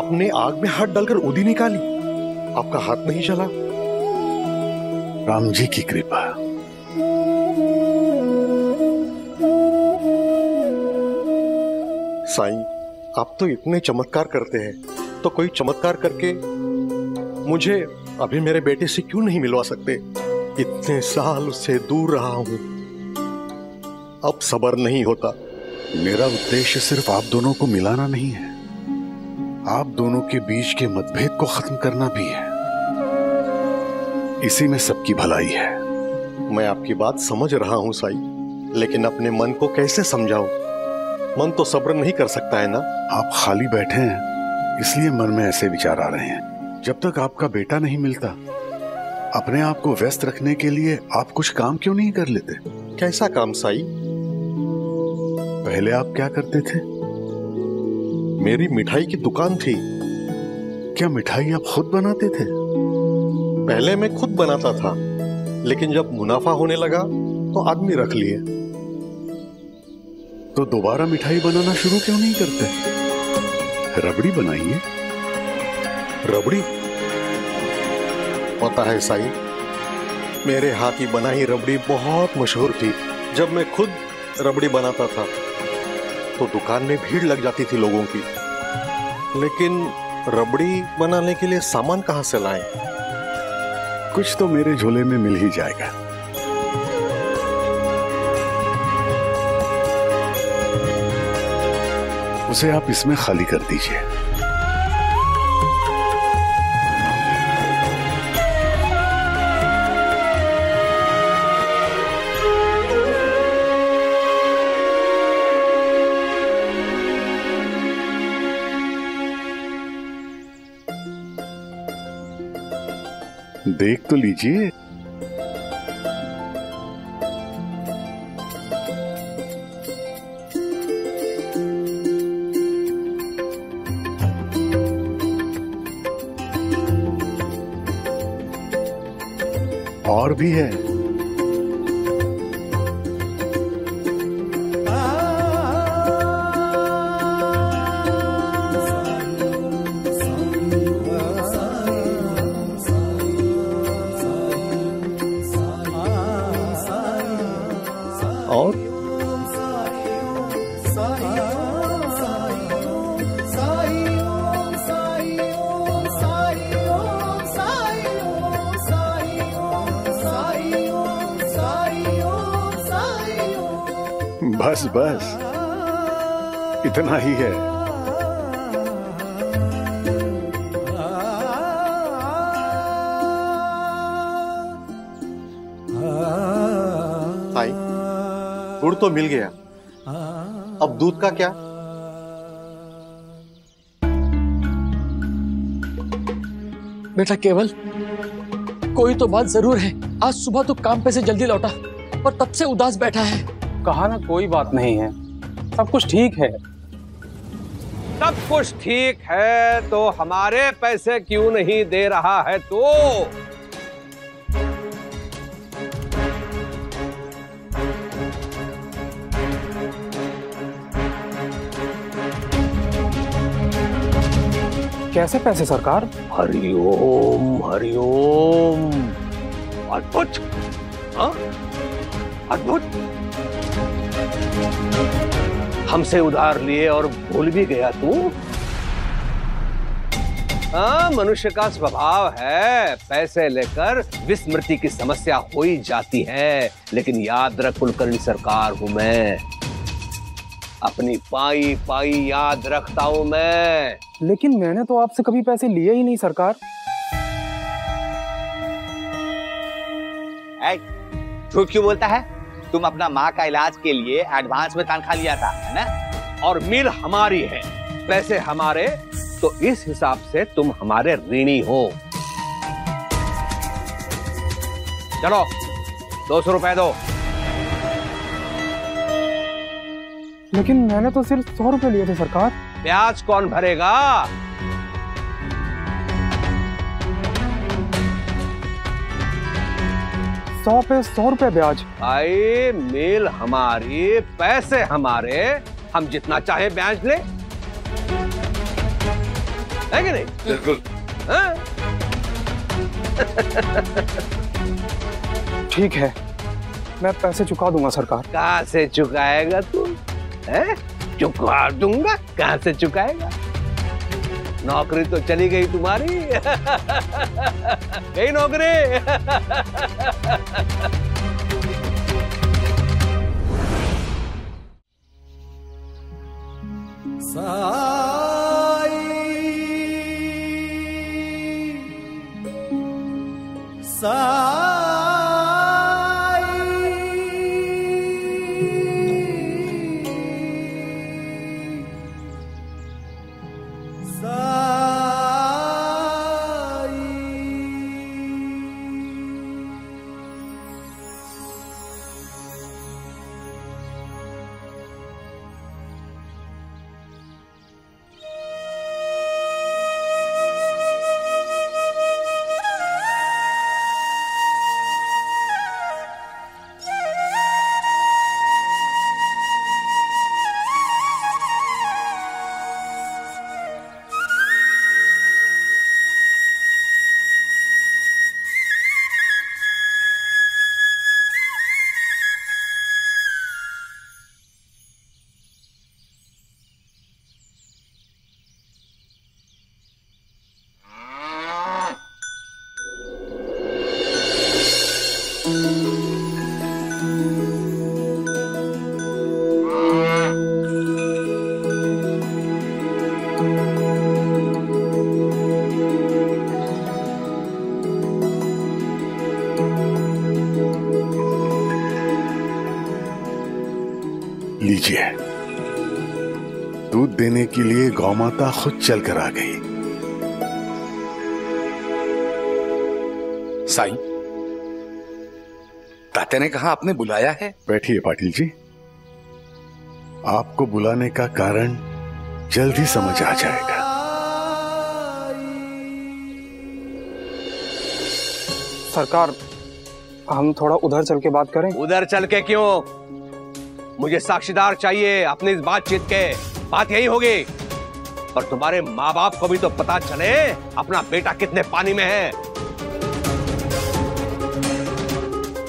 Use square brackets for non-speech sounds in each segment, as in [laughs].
आपने आग में हाथ डालकर उदी निकाली। आपका हाथ नहीं चला राम जी की कृपा। साईं आप तो इतने चमत्कार करते हैं। तो कोई चमत्कार करके मुझे अभी मेरे बेटे से क्यों नहीं मिलवा सकते? इतने साल उससे दूर रहा हूँ। अब सबर नहीं होता। मेरा उद्देश्य सिर्फ़ आप दोनों को मिलाना नहीं है। आप दोनों के बीच के मतभेद को खत्म करना भी है। इसी में सबकी भलाई है। मैं आपकी बात समझ रहा हूँ, साई। लेकिन अपने मन को कैसे समझाऊं? मन तो सब्र नहीं कर सकता है ना? आप खाली बैठे हैं, इसलिए मन में ऐसे विचार आ रहे हैं। जब तक आपका बेटा नहीं मिलता, अपने आप को व्यस्त रखने के लिए आप कुछ काम क्यों नहीं कर लेते? कैसा काम, साई? पहले आप क्या करते थे? मेरी मिठाई की दुकान थी। क्या मिठाई आप खुद बनाते थे? पहले मैं खुद बनाता था, लेकिन जब मुनाफा होने लगा तो आदमी रख लिए। तो दोबारा मिठाई बनाना शुरू क्यों नहीं करते? रबड़ी बनाइए। रबड़ी? पता है साई, मेरे हाथ की बनाई रबड़ी बहुत मशहूर थी। जब मैं खुद रबड़ी बनाता था तो दुकान में भीड़ लग जाती थी लोगों की। लेकिन रबड़ी बनाने के लिए सामान कहाँ से लाएँ? कुछ तो मेरे झोले में मिल ही जाएगा। उसे आप इसमें खाली कर दीजिए। देख तो लीजिए। और भी है। बस बस। इतना ही है। साई गुड़ तो मिल गया। अब दूध का क्या? बेटा केवल कोई तो बात ज़रूर है। आज सुबह तो काम पे से जल्दी लौटा पर तब से उदास बैठा है। कहा ना कोई बात नहीं है। सब कुछ ठीक है। सब कुछ ठीक है तो हमारे पैसे क्यों नहीं दे रहा है तो? कैसे पैसे सरकार? हरिओम हरिओम। अद्भुत। हाँ? अद्भुत। हमसे उधार लिए और भूल भी गया तू। हाँ मनुष्य का स्वभाव है पैसे लेकर विस्मृति की समस्या हो ही जाती है लेकिन याद रख कुलकर्णी सरकार हूँ मैं। अपनी पाई पाई याद रखता हूँ मैं। लेकिन मैंने तो आपसे कभी पैसे लिए ही नहीं सरकार। झूठ क्यों बोलता है? तुम अपना माँ का इलाज के लिए एडवांस में तनख्वाह लिया था है ना? और मिल हमारी है पैसे हमारे तो इस हिसाब से तुम हमारे ऋणी हो। चलो दो सौ रुपए दो। लेकिन मैंने तो सिर्फ़ सौ रुपए लिए थे सरकार। ब्याज कौन भरेगा? सौ पे सौ रुपए ब्याज। आए मिल हमारी पैसे हमारे हम जितना चाहे ब्याज ले। है कि नहीं? बिल्कुल। हाँ? ठीक है मैं पैसे चुका दूँगा सरकार। कहाँ से चुकाएगा तू? है? चुका दूँगा? कहाँ से चुकाएगा? नौकरी तो चली गई तुम्हारी। [laughs] गई नौकरी। लीजिए दूध देने के लिए गौ माता खुद चलकर आ गई। साईं तात्या ने कहा आपने बुलाया है? बैठिए पाटिल जी। आपको बुलाने का कारण जल्द ही समझ आ जाएगा। सरकार हम थोड़ा उधर चल के बात करें। उधर चल के क्यों? मुझे साक्षीदार चाहिए अपनी इस बातचीत के। बात यही होगी। और तुम्हारे माँ बाप को भी तो पता चले अपना बेटा कितने पानी में है।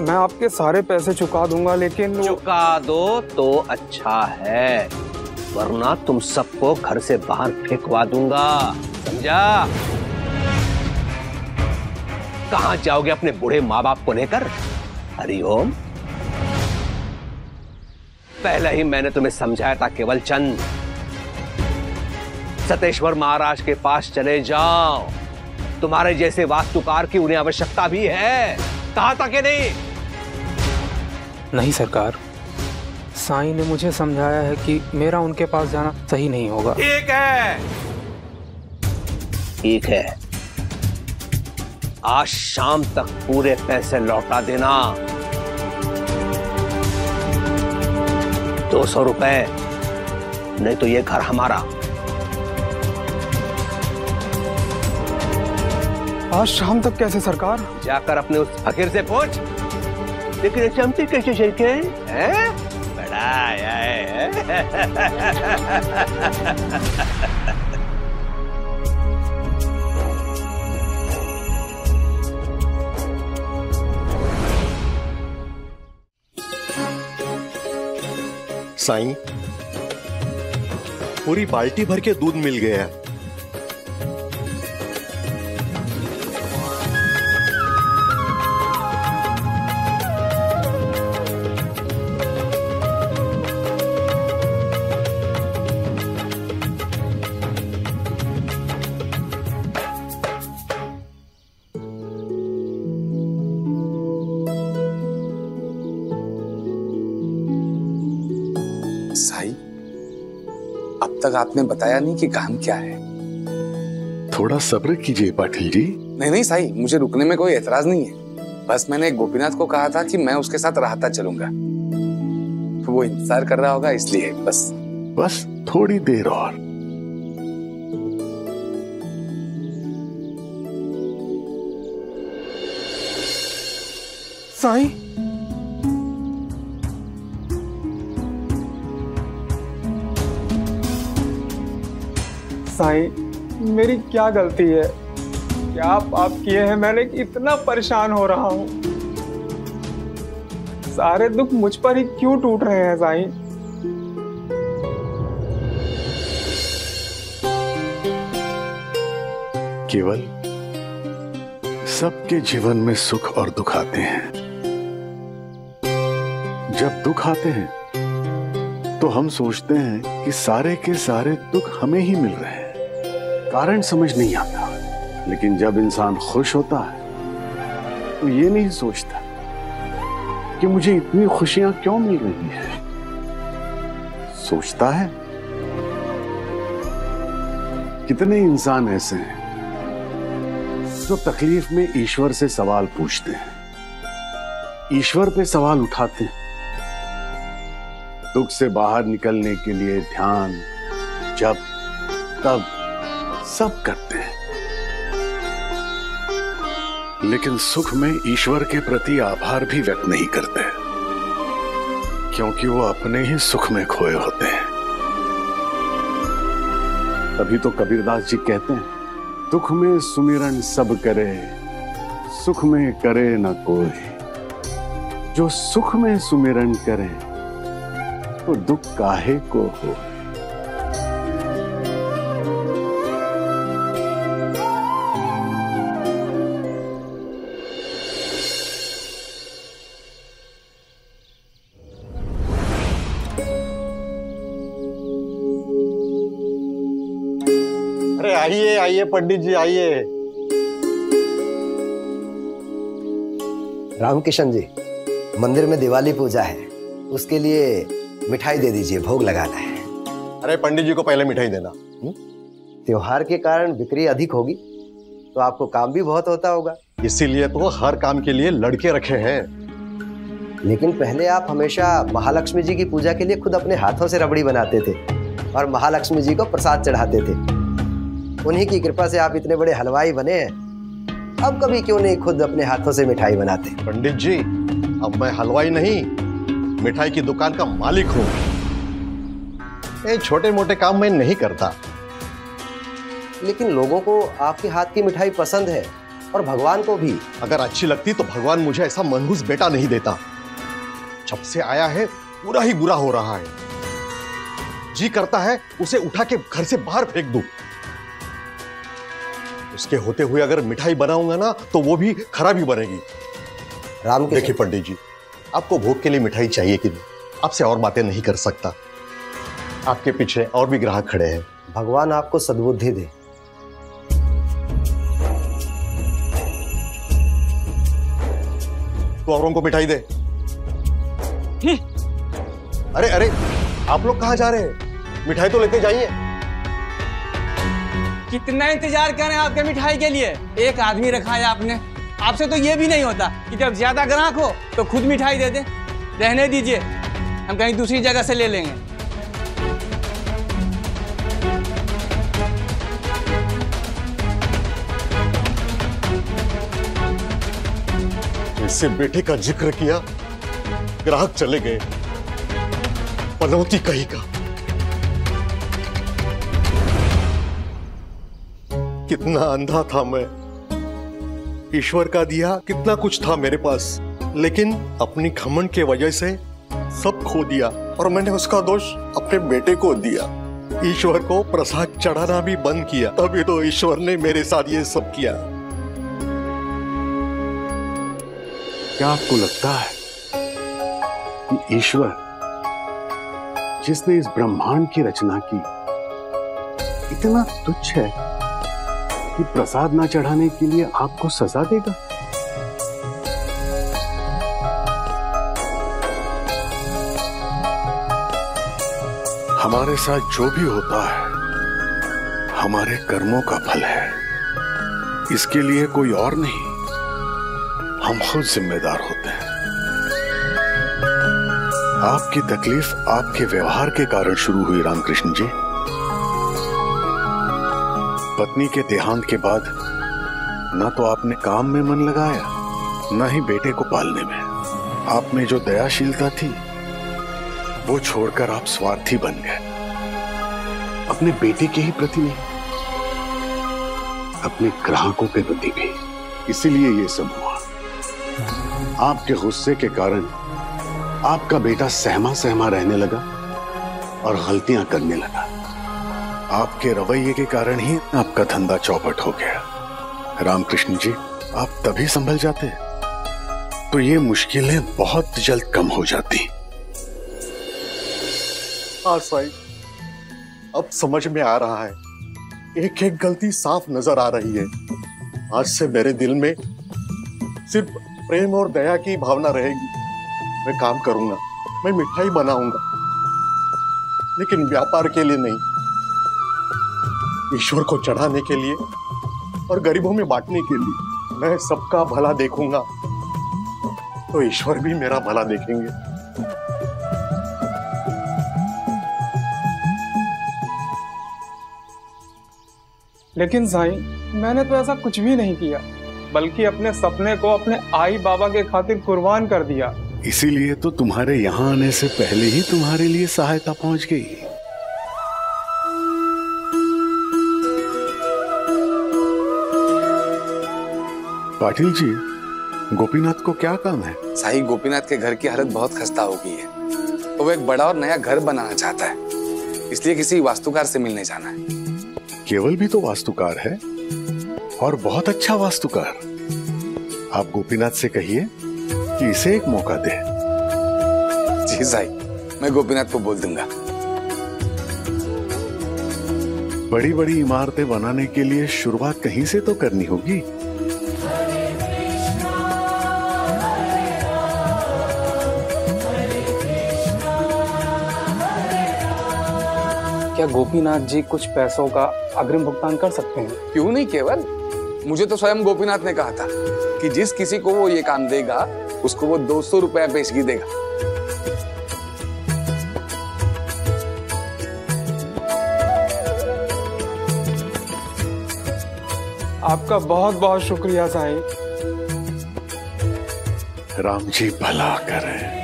मैं आपके सारे पैसे चुका दूँगा लेकिन चुका दो तो अच्छा है वरना तुम सबको घर से बाहर फेंकवा दूँगा। समझा? कहा जाओगे अपने बूढ़े माँ बाप को लेकर? हरिओम पहले ही मैंने तुम्हें समझाया था केवल चंद। सतेश्वर महाराज के पास चले जाओ। तुम्हारे जैसे वास्तुकार की उन्हें आवश्यकता भी है। कहा था कि नहीं? नहीं सरकार। साईं ने मुझे समझाया है कि मेरा उनके पास जाना सही नहीं होगा। ठीक है। ठीक है। आज शाम तक पूरे पैसे लौटा देना। दो सौ रुपए। नहीं तो ये घर हमारा। आज शाम तक कैसे सरकार? जाकर अपने उस फकीर से पूछ। लेकिन चमती कैसे छिड़के हैं? बड़ा आया है। [laughs] साईं। पूरी बाल्टी भर के दूध मिल गया आपने बताया नहीं कि काम क्या है। थोड़ा सब्र कीजिए पाटिल जी। नहीं नहीं साईं मुझे रुकने में कोई एतराज़ नहीं है। बस मैंने गोपीनाथ को कहा था कि मैं उसके साथ राहता चलूँगा। तो वो इंतज़ार कर रहा होगा इसलिए बस। बस थोड़ी देर और। साईं साईं, मेरी क्या गलती है? क्या पाप किए हैं? मैंने इतना परेशान हो रहा हूँ। सारे दुख मुझ पर ही क्यों टूट रहे हैं साईं? केवल सबके जीवन में सुख और दुख आते हैं। जब दुख आते हैं तो हम सोचते हैं कि सारे के सारे दुख हमें ही मिल रहे हैं। कारण समझ नहीं आता। लेकिन जब इंसान खुश होता है तो ये नहीं सोचता कि मुझे इतनी खुशियाँ क्यों मिल रही है। सोचता है, कितने इंसान ऐसे हैं जो तकलीफ़ में ईश्वर से सवाल पूछते हैं, ईश्वर पे सवाल उठाते हैं। दुख से बाहर निकलने के लिए ध्यान जब तब सब करते हैं। लेकिन सुख में ईश्वर के प्रति आभार भी व्यक्त नहीं करते। क्योंकि वो अपने ही सुख में खोए होते हैं। तभी तो कबीरदास जी कहते हैं, दुख में सुमिरन सब करे, सुख में करे न कोई। जो सुख में सुमिरन करे तो दुख काहे को हो? आइए आइए पंडित जी आइए। रामकिशन जी मंदिर में दिवाली पूजा है। उसके लिए मिठाई दे दीजिए भोग लगाना है। अरे पंडित जी को पहले मिठाई देना। त्योहार के कारण बिक्री अधिक होगी तो आपको काम भी बहुत होता होगा। इसीलिए तो हर काम के लिए लड़के रखे हैं। लेकिन पहले आप हमेशा महालक्ष्मी जी की पूजा के लिए खुद अपने हाथों से रबड़ी बनाते थे और महालक्ष्मी जी को प्रसाद चढ़ाते थे। उन्हीं की कृपा से आप इतने बड़े हलवाई बने हैं। अब कभी क्यों नहीं खुद अपने हाथों से मिठाई बनाते? पंडित जी अब मैं हलवाई नहीं मिठाई की दुकान का मालिक हूँ। ये छोटे मोटे काम मैं नहीं करता। लेकिन लोगों को आपके हाथ की मिठाई पसंद है और भगवान को भी। अगर अच्छी लगती तो भगवान मुझे ऐसा मनहूस बेटा नहीं देता। जब से आया है पूरा ही बुरा हो रहा है। जी करता है उसे उठा के घर से बाहर फेंक दूँ। उसके होते हुए अगर मिठाई बनाऊँगा ना तो वो भी खराब ही बनेगी। राम के देखिए पंडित जी आपको भोग के लिए मिठाई चाहिए कि नहीं? आपसे और बातें नहीं कर सकता। आपके पीछे और भी ग्राहक खड़े हैं। भगवान आपको सद्बुद्धि दे। तो औरों को मिठाई दे। अरे अरे आप लोग कहाँ जा रहे हैं? मिठाई तो लेते जाइए। कितना इंतज़ार करें आपके मिठाई के लिए? एक आदमी रखा है आपने। आपसे तो ये भी नहीं होता कि जब ज़्यादा ग्राहक हो तो खुद मिठाई दे दे। रहने दीजिए, हम कहीं दूसरी जगह से ले लेंगे। इससे बेटे का ज़िक्र किया, ग्राहक चले गए। पनौती कही का। कितना अंधा था मैं। ईश्वर का दिया कितना कुछ था मेरे पास, लेकिन अपनी घमंड के वजह से सब खो दिया और मैंने उसका दोष अपने बेटे को दिया। ईश्वर को प्रसाद चढ़ाना भी बंद किया, तभी तो ईश्वर ने मेरे साथ ये सब किया। क्या आपको लगता है कि ईश्वर, जिसने इस ब्रह्मांड की रचना की, इतना तुच्छ है? कि प्रसाद ना चढ़ाने के लिए आपको सजा देगा। हमारे साथ जो भी होता है, हमारे कर्मों का फल है। इसके लिए कोई और नहीं, हम खुद जिम्मेदार होते हैं। आपकी तकलीफ़ आपके व्यवहार के कारण शुरू हुई, रामकृष्ण जी। पत्नी के देहांत के बाद न तो आपने काम में मन लगाया, न ही बेटे को पालने में। आप में जो दयाशीलता थी, वो छोड़कर आप स्वार्थी बन गए। अपने बेटे के ही प्रति नहीं, अपने ग्राहकों के प्रति भी। इसीलिए ये सब हुआ। आपके गुस्से के कारण आपका बेटा सहमा सहमा रहने लगा और गलतियाँ करने लगा। आपके रवैये के कारण ही आपका धंधा चौपट हो गया। रामकृष्ण जी, आप तभी संभल जाते। तो ये मुश्किलें बहुत जल्द कम हो जाती। हाँ साई। अब समझ में आ रहा है। एक एक गलती साफ़ नज़र आ रही है। आज से मेरे दिल में सिर्फ़ प्रेम और दया की भावना रहेगी। मैं काम करूँगा। मैं मिठाई बनाऊँगा। लेकिन व्यापार के लिए नहीं। ईश्वर को चढ़ाने के लिए और गरीबों में बांटने के लिए मैं सबका भला देखूँगा। तो ईश्वर भी मेरा भला देखेंगे। लेकिन साई मैंने तो ऐसा कुछ भी नहीं किया बल्कि अपने सपने को अपने आई बाबा के खातिर कुर्बान कर दिया। इसीलिए तो तुम्हारे यहाँ आने से पहले ही तुम्हारे लिए सहायता पहुँच गई। पाटिल जी गोपीनाथ को क्या काम है? साई गोपीनाथ के घर की हालत बहुत खस्ता हो गई है। तो वो एक बड़ा और नया घर बनाना चाहता है। इसलिए किसी वास्तुकार से मिलने जाना है। केवल भी तो वास्तुकार है और बहुत अच्छा वास्तुकार। आप गोपीनाथ से कहिए कि इसे एक मौका दे। जी साई मैं गोपीनाथ को बोल दूँगा। बड़ी बड़ी इमारतें बनाने के लिए शुरुआत कहीं से तो करनी होगी? क्या गोपीनाथ जी कुछ पैसों का अग्रिम भुगतान कर सकते हैं? क्यों नहीं केवल? मुझे तो स्वयं गोपीनाथ ने कहा था कि जिस किसी को वो ये काम देगा उसको वो दो सौ रुपया पेशगी देगा। आपका बहुत बहुत शुक्रिया साई। राम जी भला करें।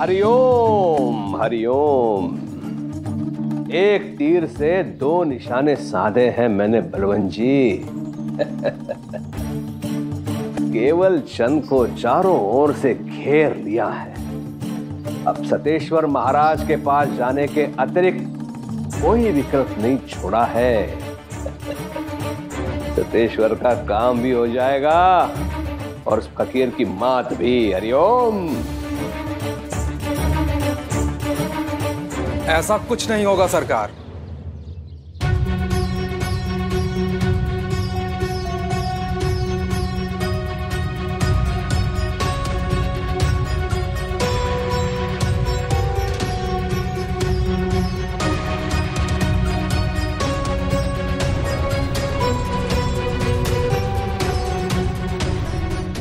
हरिओम हरिओम। एक तीर से दो निशाने साधे हैं मैंने, बलवंत जी। [laughs] केवल चंद को चारों ओर से घेर लिया है। अब सतेश्वर महाराज के पास जाने के अतिरिक्त कोई विकल्प नहीं छोड़ा है। [laughs] सतेश्वर का काम भी हो जाएगा और उस फकीर की मात भी। हरिओम। ऐसा कुछ नहीं होगा, सरकार।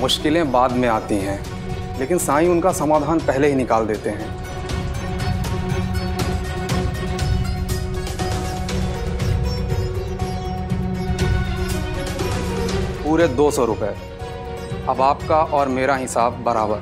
मुश्किलें बाद में आती हैं, लेकिन साईं उनका समाधान पहले ही निकाल देते हैं। पूरे दो सौ रुपये अब आपका और मेरा हिसाब बराबर।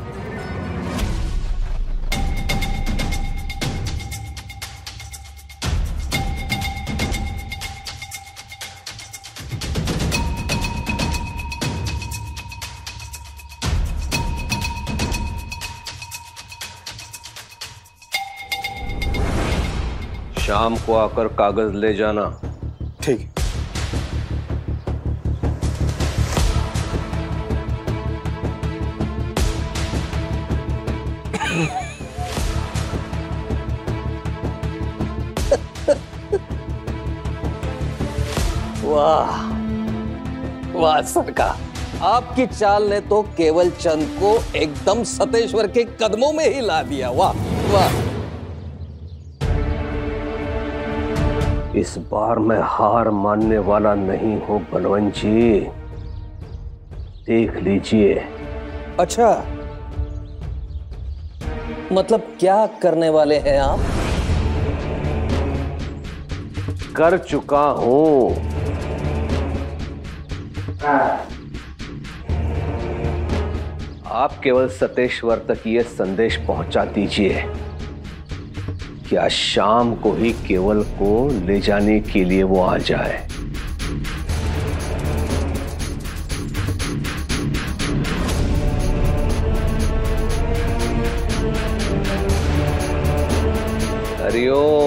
शाम को आकर कागज़ ले जाना। ठीक। वाह सरकार आपकी चाल ने तो केवल चंद को एकदम सतेश्वर के कदमों में ही ला दिया। वाह वाह। इस बार मैं हार मानने वाला नहीं हूँ, बलवंत जी। देख लीजिए। अच्छा। मतलब क्या करने वाले हैं आप? कर चुका हूँ। आप केवल सतेश्वर तक ये संदेश पहुँचा दीजिए क्या शाम को ही केवल को ले जाने के लिए वो आ जाए। हरिओम।